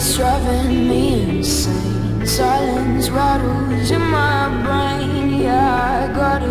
It's driving me insane. Silence rattles in my brain. Yeah, I gotta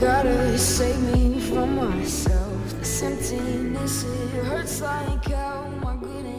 gotta save me from myself. This emptiness, it hurts like hell, my goodness.